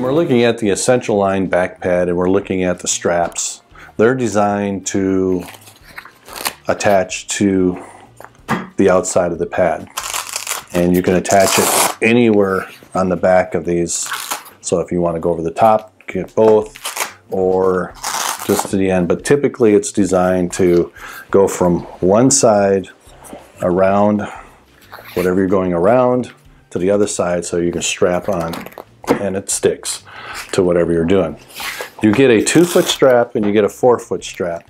we're looking at the Essential Line back pad and we're looking at the straps. They're designed to attach to the outside of the pad. And you can attach it anywhere on the back of these. So if you want to go over the top, get both, or just to the end. But typically it's designed to go from one side around, whatever you're going around, to the other side so you can strap on and it sticks to whatever you're doing. You get a two foot strap and you get a four foot strap.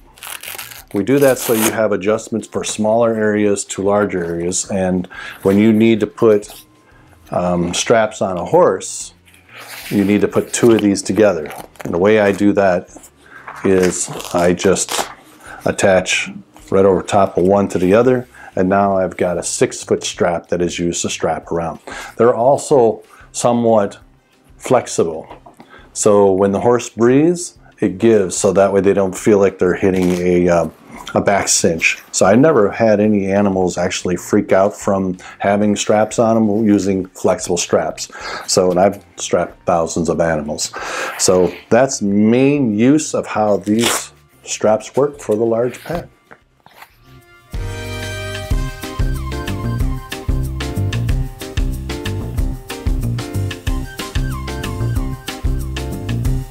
We do that so you have adjustments for smaller areas to larger areas and when you need to put um, straps on a horse, you need to put two of these together. And the way I do that is I just attach right over top of one to the other and now I've got a six foot strap that is used to strap around. They're also somewhat flexible. So when the horse breathes, it gives so that way they don't feel like they're hitting a, uh, a back cinch. So I never had any animals actually freak out from having straps on them using flexible straps. So, and I've strapped thousands of animals. So that's main use of how these straps work for the large pad.